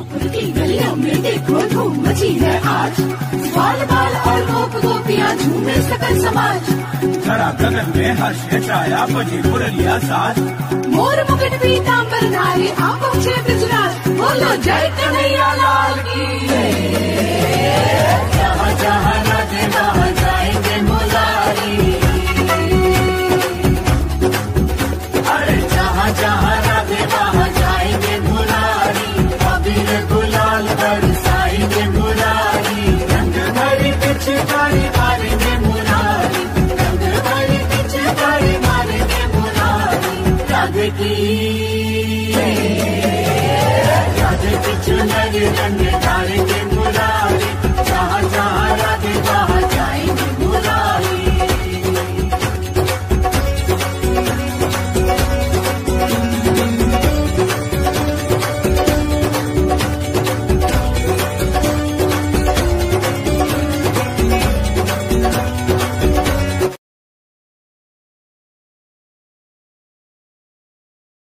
गलियों में देखो धूम मची है आज बाल बाल और गोप गोपियाँ झूमे सकल समाज धरा गगन में हर्ष है छाया बजे मुरलिया साज मोर मुकुट पीताम्बर धारी आप पहुँचे गुजरात बोलो, जय कन्हैया সাধকী